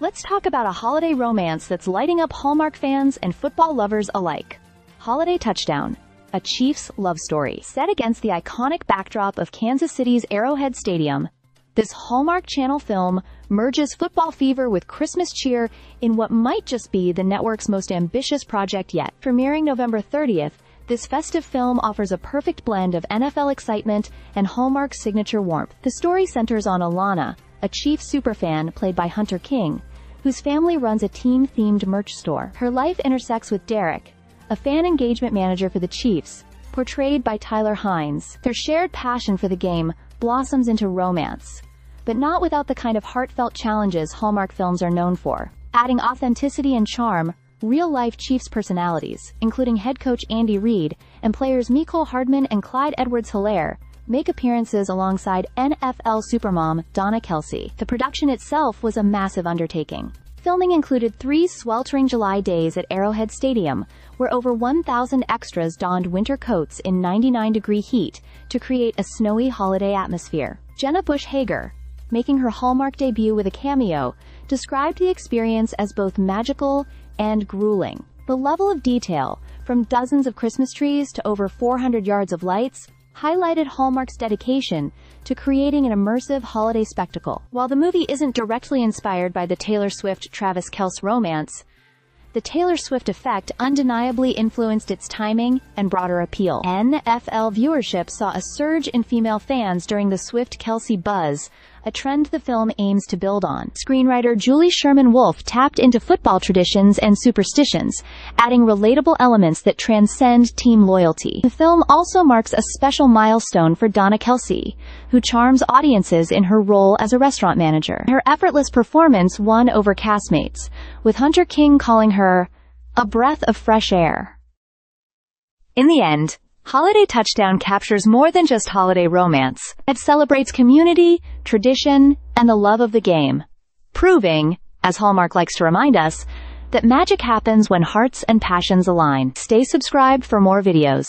Let's talk about a holiday romance that's lighting up Hallmark fans and football lovers alike. Holiday Touchdown, a Chiefs love story. Set against the iconic backdrop of Kansas City's Arrowhead Stadium, this Hallmark Channel film merges football fever with Christmas cheer in what might just be the network's most ambitious project yet. Premiering November 30th, this festive film offers a perfect blend of NFL excitement and Hallmark's signature warmth. The story centers on Alana, a Chief superfan played by Hunter King, whose family runs a team-themed merch store. Her life intersects with Derek, a fan engagement manager for the Chiefs, portrayed by Tyler Hynes. Their shared passion for the game blossoms into romance, but not without the kind of heartfelt challenges Hallmark films are known for. Adding authenticity and charm, real-life Chiefs personalities, including head coach Andy Reid and players Mecole Hardman and Clyde Edwards-Helaire, make appearances alongside NFL supermom Donna Kelce. The production itself was a massive undertaking. Filming included three sweltering July days at Arrowhead Stadium, where over 1,000 extras donned winter coats in 99-degree heat to create a snowy holiday atmosphere. Jenna Bush Hager, making her Hallmark debut with a cameo, described the experience as both magical and grueling. The level of detail, from dozens of Christmas trees to over 400 yards of lights, highlighted Hallmark's dedication to creating an immersive holiday spectacle. While the movie isn't directly inspired by the Taylor Swift-Travis Kelce romance, the Taylor Swift effect undeniably influenced its timing and broader appeal. NFL viewership saw a surge in female fans during the Swift-Kelce buzz, a trend the film aims to build on. Screenwriter Julie Sherman Wolfe tapped into football traditions and superstitions, adding relatable elements that transcend team loyalty. The film also marks a special milestone for Donna Kelce, who charms audiences in her role as a restaurant manager. Her effortless performance won over castmates, with Hunter King calling her a breath of fresh air. In the end, Holiday Touchdown captures more than just holiday romance. It celebrates community, tradition, and the love of the game. Proving, as Hallmark likes to remind us, that magic happens when hearts and passions align. Stay subscribed for more videos.